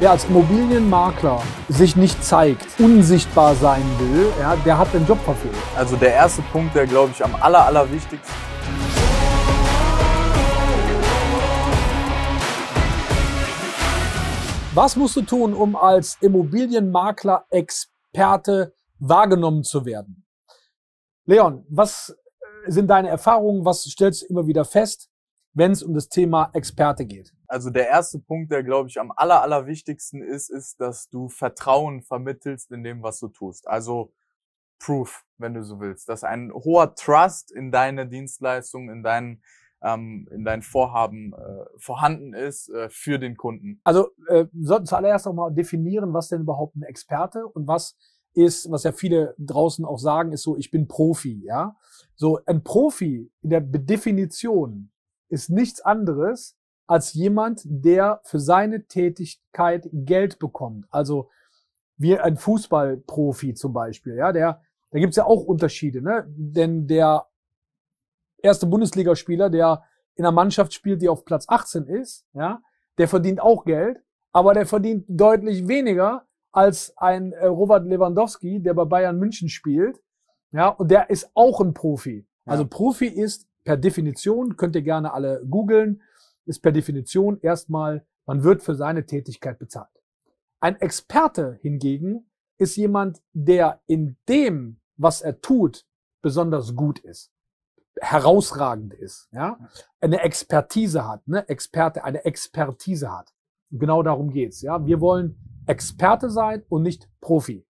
Wer als Immobilienmakler sich nicht zeigt, unsichtbar sein will, ja, der hat den Job verfehlt. Also der erste Punkt, der glaube ich am aller, allerwichtigsten Was musst du tun, um als Immobilienmakler-Experte wahrgenommen zu werden? Leon, was sind deine Erfahrungen? Was stellst du immer wieder fest, wenn es um das Thema Experte geht? Also der erste Punkt, der glaube ich am aller, allerwichtigsten ist, ist, dass du Vertrauen vermittelst in dem, was du tust. Also Proof, wenn du so willst, dass ein hoher Trust in deine Dienstleistung, in deinen ähm, in dein Vorhaben äh, vorhanden ist äh, für den Kunden. Also äh, wir sollten zuallererst noch mal definieren, was denn überhaupt ein Experte und was ist, was ja viele draußen auch sagen, ist so, ich bin Profi, ja. So ein Profi in der Definition ist nichts anderes als jemand, der für seine Tätigkeit Geld bekommt. Also wie ein Fußballprofi zum Beispiel, ja, der, da gibt's ja auch Unterschiede, ne? Denn der erste Bundesligaspieler, der in einer Mannschaft spielt, die auf Platz 18 ist, ja, der verdient auch Geld, aber der verdient deutlich weniger als ein äh, Robert Lewandowski, der bei Bayern München spielt, ja, und der ist auch ein Profi. Ja. Also Profi ist per Definition, könnt ihr gerne alle googeln, ist per Definition erstmal, man wird für seine Tätigkeit bezahlt. Ein Experte hingegen ist jemand, der in dem, was er tut, besonders gut ist, herausragend ist, ja, eine Expertise hat, ne, Experte, eine Expertise hat. Und genau darum geht's, ja. Wir wollen Experte sein und nicht Profi.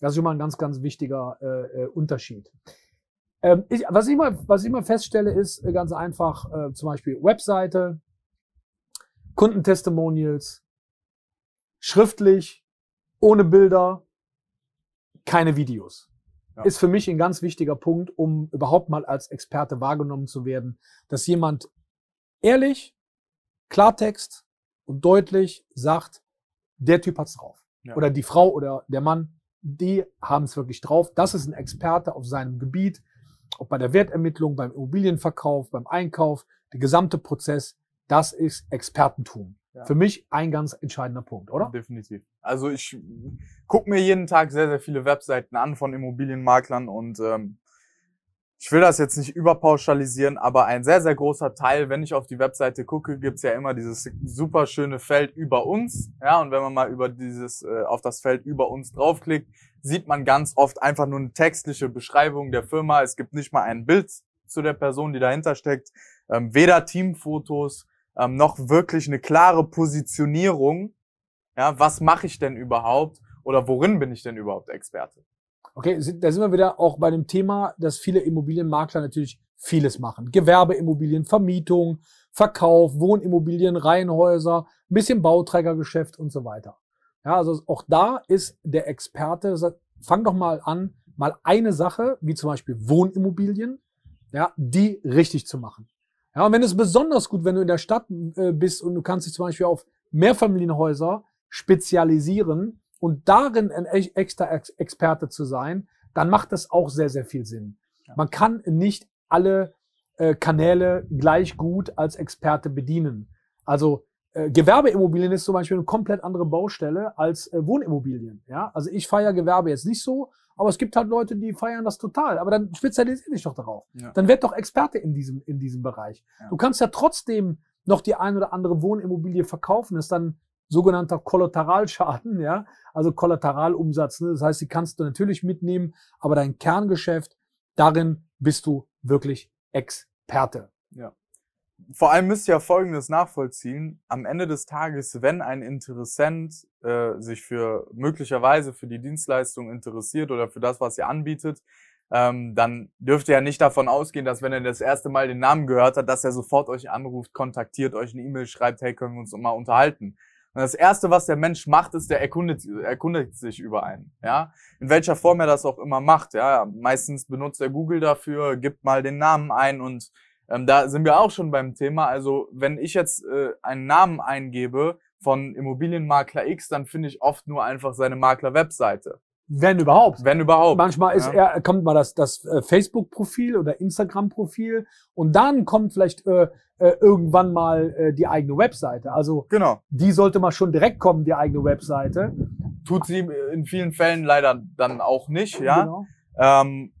Das ist schon mal ein ganz, ganz wichtiger äh, äh Unterschied. Ähm, ich, was, ich mal, was ich mal feststelle, ist äh, ganz einfach äh, zum Beispiel Webseite, Kundentestimonials, schriftlich, ohne Bilder, keine Videos. Ja. Ist für mich ein ganz wichtiger Punkt, um überhaupt mal als Experte wahrgenommen zu werden, dass jemand ehrlich, Klartext und deutlich sagt, der Typ hat's drauf. Ja. Oder die Frau oder der Mann, die haben es wirklich drauf. Das ist ein Experte auf seinem Gebiet ob bei der Wertermittlung, beim Immobilienverkauf, beim Einkauf, der gesamte Prozess, das ist Expertentum. Ja. Für mich ein ganz entscheidender Punkt, oder? Definitiv. Also ich gucke mir jeden Tag sehr, sehr viele Webseiten an von Immobilienmaklern und ähm, ich will das jetzt nicht überpauschalisieren, aber ein sehr, sehr großer Teil, wenn ich auf die Webseite gucke, gibt's ja immer dieses super schöne Feld über uns. Ja, und wenn man mal über dieses, äh, auf das Feld über uns draufklickt, sieht man ganz oft einfach nur eine textliche Beschreibung der Firma. Es gibt nicht mal ein Bild zu der Person, die dahinter steckt. Ähm, weder Teamfotos, ähm, noch wirklich eine klare Positionierung. Ja, was mache ich denn überhaupt? Oder worin bin ich denn überhaupt Experte? Okay, da sind wir wieder auch bei dem Thema, dass viele Immobilienmakler natürlich vieles machen. Gewerbeimmobilien, Vermietung, Verkauf, Wohnimmobilien, Reihenhäuser, ein bisschen Bauträgergeschäft und so weiter. Ja, also auch da ist der Experte, fang doch mal an, mal eine Sache, wie zum Beispiel Wohnimmobilien, ja, die richtig zu machen. Ja, und wenn es besonders gut, wenn du in der Stadt äh, bist und du kannst dich zum Beispiel auf Mehrfamilienhäuser spezialisieren, und darin ein extra Experte zu sein, dann macht das auch sehr, sehr viel Sinn. Man kann nicht alle äh, Kanäle gleich gut als Experte bedienen. Also äh, Gewerbeimmobilien ist zum Beispiel eine komplett andere Baustelle als äh, Wohnimmobilien. Ja, also ich feiere Gewerbe jetzt nicht so, aber es gibt halt Leute, die feiern das total. Aber dann spezialisiere dich doch darauf. Ja. Dann werd doch Experte in diesem in diesem Bereich. Ja. Du kannst ja trotzdem noch die ein oder andere Wohnimmobilie verkaufen. Das ist dann sogenannter Kollateralschaden, ja, also Kollateralumsatz. Ne? Das heißt, die kannst du natürlich mitnehmen, aber dein Kerngeschäft, darin bist du wirklich Experte. Ja. Vor allem müsst ihr ja Folgendes nachvollziehen. Am Ende des Tages, wenn ein Interessent äh, sich für möglicherweise für die Dienstleistung interessiert oder für das, was ihr anbietet, ähm, dann dürft ihr ja nicht davon ausgehen, dass wenn er das erste Mal den Namen gehört hat, dass er sofort euch anruft, kontaktiert, euch eine E-Mail schreibt, hey, können wir uns mal unterhalten. Und das erste, was der Mensch macht, ist, der erkundet, erkundet sich über einen. Ja, in welcher Form er das auch immer macht. Ja, meistens benutzt er Google dafür, gibt mal den Namen ein und ähm, da sind wir auch schon beim Thema. Also wenn ich jetzt äh, einen Namen eingebe von Immobilienmakler X, dann finde ich oft nur einfach seine Makler-Webseite. Wenn überhaupt. Wenn überhaupt. Manchmal ist Ja. eher, kommt mal das, das äh, Facebook-Profil oder Instagram-Profil und dann kommt vielleicht äh, äh, irgendwann mal äh, die eigene Webseite. Also Genau. die sollte mal schon direkt kommen, die eigene Webseite. Tut sie in vielen Fällen leider dann auch nicht, ja. Genau. Ähm,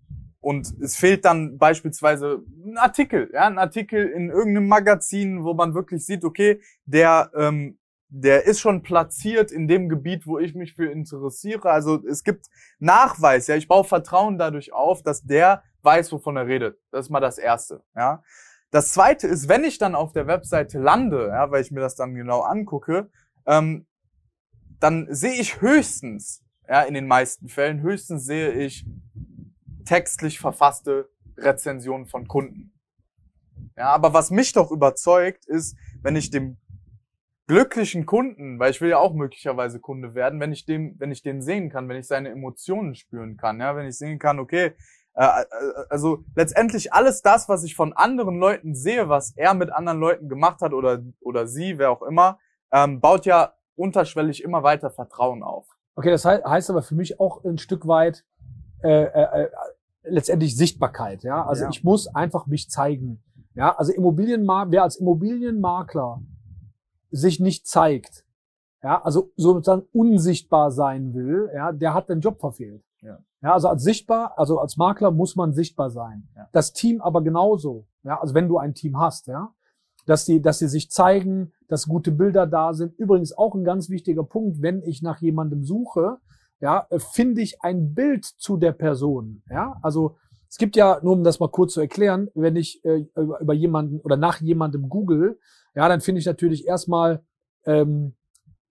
und es fehlt dann beispielsweise ein Artikel, ja, ein Artikel in irgendeinem Magazin, wo man wirklich sieht, okay, der, ähm, der ist schon platziert in dem Gebiet, wo ich mich für interessiere. Also es gibt Nachweis, ja, ich baue Vertrauen dadurch auf, dass der weiß, wovon er redet. Das ist mal das Erste, ja. Das Zweite ist, wenn ich dann auf der Webseite lande, ja, weil ich mir das dann genau angucke, ähm, dann sehe ich höchstens, ja, in den meisten Fällen, höchstens sehe ich textlich verfasste Rezensionen von Kunden. Ja, aber was mich doch überzeugt, ist, wenn ich dem glücklichen Kunden, weil ich will ja auch möglicherweise Kunde werden, wenn ich dem, wenn ich den sehen kann, wenn ich seine Emotionen spüren kann, ja, wenn ich sehen kann, okay, äh, äh, also letztendlich alles das, was ich von anderen Leuten sehe, was er mit anderen Leuten gemacht hat oder oder sie, wer auch immer, ähm, baut ja unterschwellig immer weiter Vertrauen auf. Okay, das heißt, heißt aber für mich auch ein Stück weit äh, äh, äh, letztendlich Sichtbarkeit. Ja, also Ja. ich muss einfach mich zeigen. Ja, also Immobilienmakler, wer als Immobilienmakler sich nicht zeigt, ja, also sozusagen unsichtbar sein will, ja, der hat den Job verfehlt. Ja. Ja, also als sichtbar, also als Makler muss man sichtbar sein. Ja. Das Team aber genauso. Ja, also wenn du ein Team hast, ja, dass die, dass sie sich zeigen, dass gute Bilder da sind. Übrigens auch ein ganz wichtiger Punkt, wenn ich nach jemandem suche, ja, äh, finde ich ein Bild zu der Person. Ja, also es gibt ja, nur um das mal kurz zu erklären, wenn ich äh, über, über jemanden oder nach jemandem google, ja, dann finde ich natürlich erstmal ähm,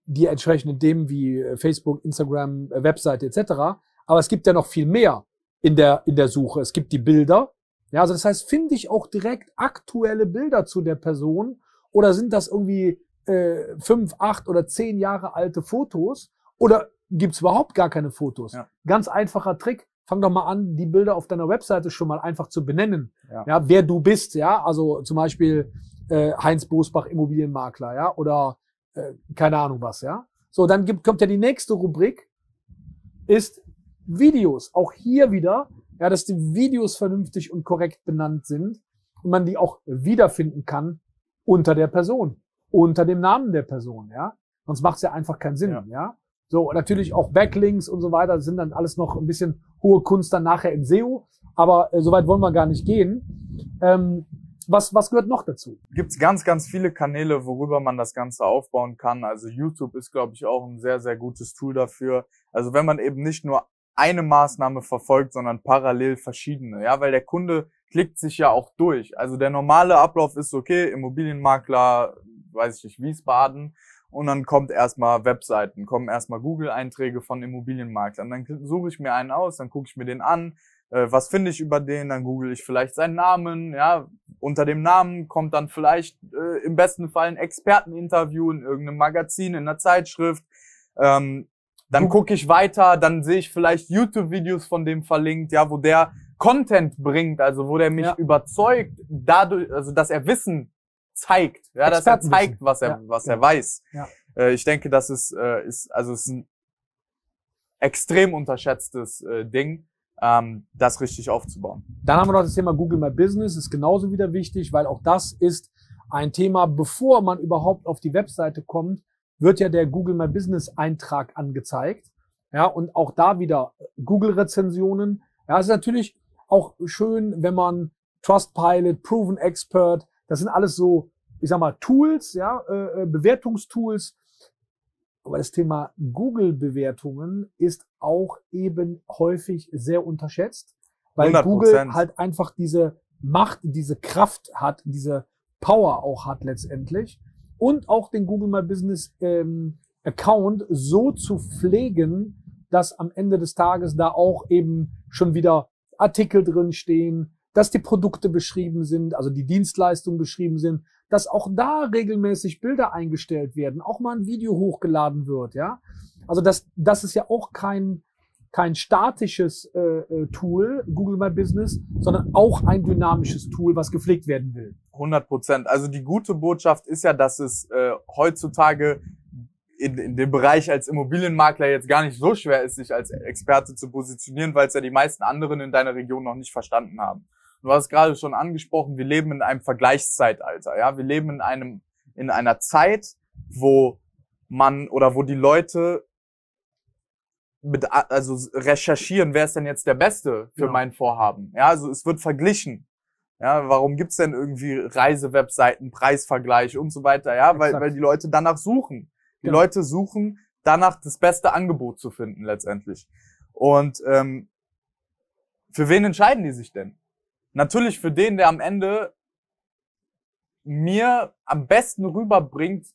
die entsprechenden Themen wie äh, Facebook, Instagram, äh, Webseite etc. Aber es gibt ja noch viel mehr in der in der Suche. Es gibt die Bilder. Ja, also das heißt, finde ich auch direkt aktuelle Bilder zu der Person oder sind das irgendwie äh, fünf, acht oder zehn Jahre alte Fotos oder gibt's überhaupt gar keine Fotos? Ja. Ganz einfacher Trick. Fang doch mal an, die Bilder auf deiner Webseite schon mal einfach zu benennen. Ja. Ja, wer du bist, ja, also zum Beispiel äh, Heinz Bosbach Immobilienmakler, ja, oder äh, keine Ahnung was, ja. So, dann gibt, kommt ja die nächste Rubrik, ist Videos. Auch hier wieder, ja, dass die Videos vernünftig und korrekt benannt sind und man die auch wiederfinden kann unter der Person, unter dem Namen der Person, ja. Sonst macht es ja einfach keinen Sinn, Ja. ja. So, natürlich auch Backlinks und so weiter das sind dann alles noch ein bisschen hohe Kunst dann nachher im SEO, aber äh, soweit wollen wir gar nicht gehen. Ähm, was, was gehört noch dazu? gibt's ganz, ganz viele Kanäle, worüber man das Ganze aufbauen kann. Also YouTube ist, glaube ich, auch ein sehr, sehr gutes Tool dafür. Also wenn man eben nicht nur eine Maßnahme verfolgt, sondern parallel verschiedene. Ja, weil der Kunde klickt sich ja auch durch. Also der normale Ablauf ist okay, Immobilienmakler, weiß ich nicht, Wiesbaden. Und dann kommt erstmal Webseiten, kommen erstmal Google-Einträge von Immobilienmaklern. Dann suche ich mir einen aus, dann gucke ich mir den an, äh, was finde ich über den, dann google ich vielleicht seinen Namen, ja, unter dem Namen kommt dann vielleicht äh, im besten Fall ein Experteninterview in irgendeinem Magazin, in einer Zeitschrift. Ähm, dann gucke ich weiter, dann sehe ich vielleicht YouTube-Videos von dem verlinkt, ja, wo der Content bringt, also wo der mich Ja. überzeugt, dadurch, also dass er Wissen zeigt, ja, dass er zeigt, was er, Ja. was Ja. er weiß. Ja. Äh, ich denke, das ist, äh, ist, also ist ein extrem unterschätztes äh, Ding, ähm, das richtig aufzubauen. Dann haben wir noch das Thema Google My Business, ist genauso wieder wichtig, weil auch das ist ein Thema, bevor man überhaupt auf die Webseite kommt, wird ja der Google My Business Eintrag angezeigt. Ja, und auch da wieder Google-Rezensionen. Ja, es ist natürlich auch schön, wenn man Trustpilot, Proven Expert, das sind alles so, ich sag mal, Tools, ja, äh, äh, Bewertungstools. Aber das Thema Google-Bewertungen ist auch eben häufig sehr unterschätzt, weil 100%. Google halt einfach diese Macht, diese Kraft hat, diese Power auch hat letztendlich und auch den Google My Business ähm, Account so zu pflegen, dass am Ende des Tages da auch eben schon wieder Artikel drin stehen, dass die Produkte beschrieben sind, also die Dienstleistungen beschrieben sind, dass auch da regelmäßig Bilder eingestellt werden, auch mal ein Video hochgeladen wird, ja. Also das, das ist ja auch kein, kein statisches äh, äh, Tool, Google My Business, sondern auch ein dynamisches Tool, was gepflegt werden will. 100 Prozent. Also die gute Botschaft ist ja, dass es äh, heutzutage in, in dem Bereich als Immobilienmakler jetzt gar nicht so schwer ist, sich als Experte zu positionieren, weil es ja die meisten anderen in deiner Region noch nicht verstanden haben. Du hast gerade schon angesprochen, wir leben in einem Vergleichszeitalter. Ja, wir leben in einem in einer Zeit, wo man oder wo die Leute mit, also recherchieren, wer ist denn jetzt der Beste für ja. mein Vorhaben. Ja, also es wird verglichen. Ja, warum gibt's denn irgendwie Reisewebseiten, Preisvergleich und so weiter? Ja, weil, weil die Leute danach suchen. Die genau. Leute suchen danach das beste Angebot zu finden letztendlich. Und ähm, für wen entscheiden die sich denn? Natürlich für den, der am Ende mir am besten rüberbringt,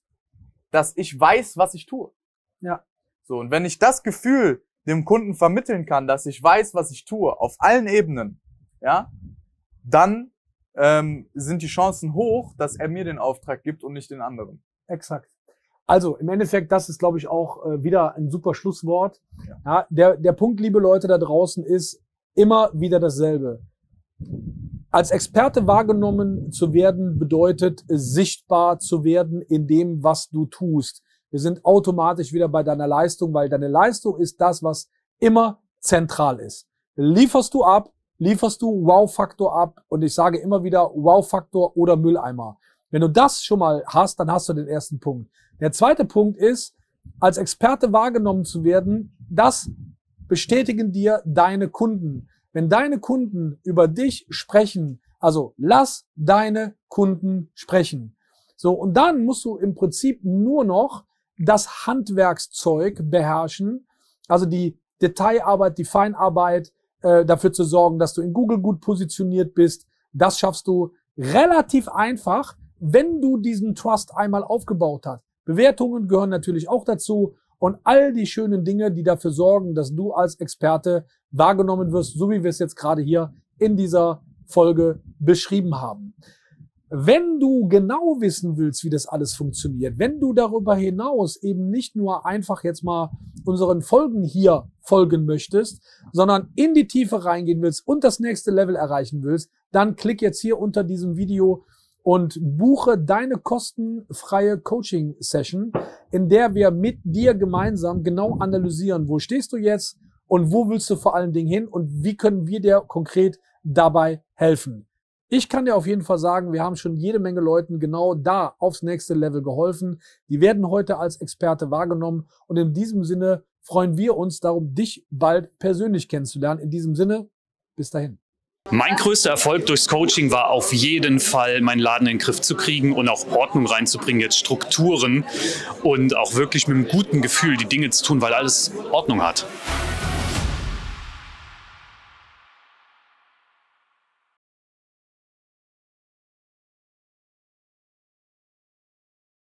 dass ich weiß, was ich tue. Ja. So, und wenn ich das Gefühl dem Kunden vermitteln kann, dass ich weiß, was ich tue, auf allen Ebenen, ja, dann ähm, sind die Chancen hoch, dass er mir den Auftrag gibt und nicht den anderen. Exakt. Also im Endeffekt, das ist, glaube ich, auch äh, wieder ein super Schlusswort. Ja. ja. der, der Punkt, liebe Leute da draußen, ist immer wieder dasselbe. Als Experte wahrgenommen zu werden, bedeutet sichtbar zu werden in dem, was du tust. Wir sind automatisch wieder bei deiner Leistung, weil deine Leistung ist das, was immer zentral ist. Lieferst du ab, lieferst du Wow-Faktor ab und ich sage immer wieder Wow-Faktor oder Mülleimer. Wenn du das schon mal hast, dann hast du den ersten Punkt. Der zweite Punkt ist, als Experte wahrgenommen zu werden, das bestätigen dir deine Kunden. Wenn deine Kunden über dich sprechen, also lass deine Kunden sprechen. So, und dann musst du im Prinzip nur noch das Handwerkszeug beherrschen, also die Detailarbeit, die Feinarbeit, äh, dafür zu sorgen, dass du in Google gut positioniert bist. Das schaffst du relativ einfach, wenn du diesen Trust einmal aufgebaut hast. Bewertungen gehören natürlich auch dazu und all die schönen Dinge, die dafür sorgen, dass du als Experte wahrgenommen wirst, so wie wir es jetzt gerade hier in dieser Folge beschrieben haben. Wenn du genau wissen willst, wie das alles funktioniert, wenn du darüber hinaus eben nicht nur einfach jetzt mal unseren Folgen hier folgen möchtest, sondern in die Tiefe reingehen willst und das nächste Level erreichen willst, dann klick jetzt hier unter diesem Video und buche deine kostenfreie Coaching-Session, in der wir mit dir gemeinsam genau analysieren, wo stehst du jetzt und wo willst du vor allen Dingen hin und wie können wir dir konkret dabei helfen. Ich kann dir auf jeden Fall sagen, wir haben schon jede Menge Leuten genau da aufs nächste Level geholfen. Die werden heute als Experte wahrgenommen und in diesem Sinne freuen wir uns darum, dich bald persönlich kennenzulernen. In diesem Sinne, bis dahin. Mein größter Erfolg durchs Coaching war auf jeden Fall, meinen Laden in den Griff zu kriegen und auch Ordnung reinzubringen, jetzt Strukturen und auch wirklich mit einem guten Gefühl die Dinge zu tun, weil alles Ordnung hat.